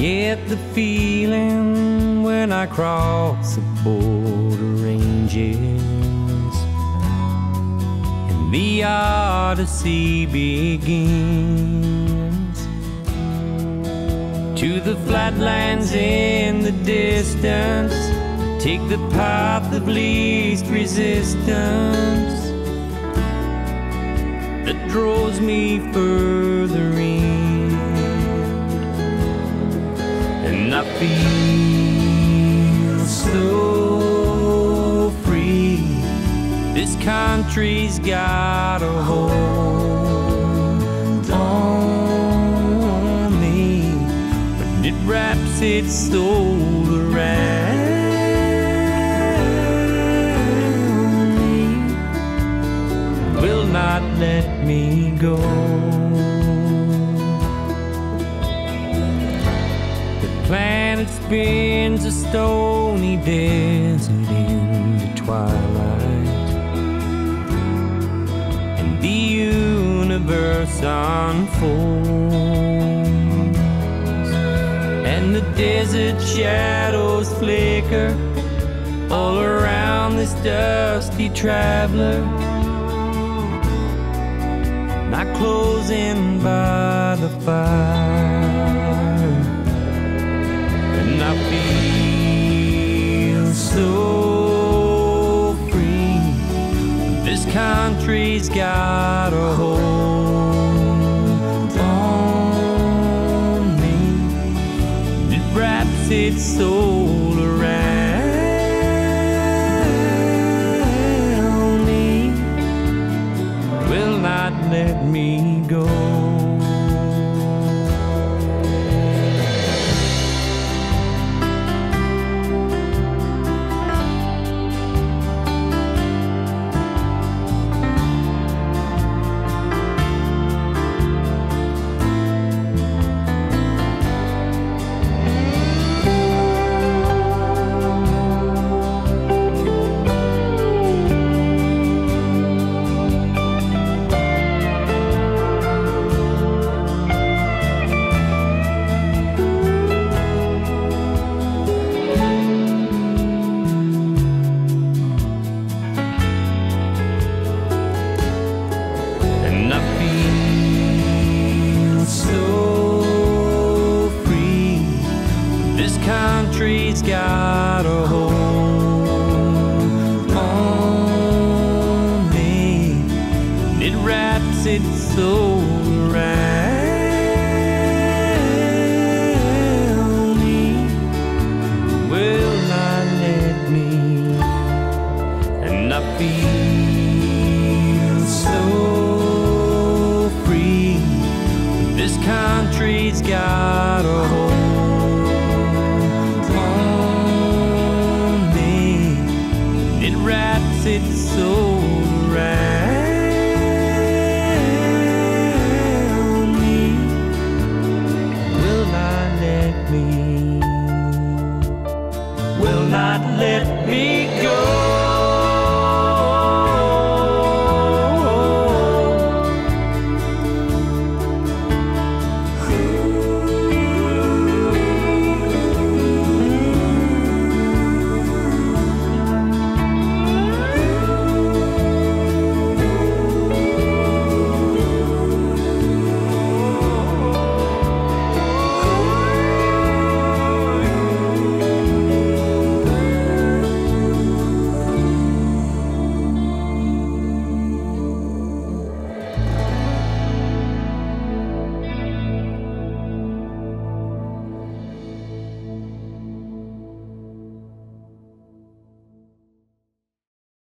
Get the feeling when I cross the border ranges and the odyssey begins. To the flatlands in the distance, take the path of least resistance that draws me further in. I feel so free. This country's got a hold on me, but it wraps its soul around me will not let me go. Planet spins a stony desert in the twilight, and the universe unfolds, and the desert shadows flicker all around this dusty traveler. Not closing by the fire. Country's got a hold on me. It wraps its soul around me will not let me go. This country's got a hold on me. It wraps its soul around me. Will not let me and I feel so free. This country's got a hold wraps its soul around me. Will not let me, will not let me go.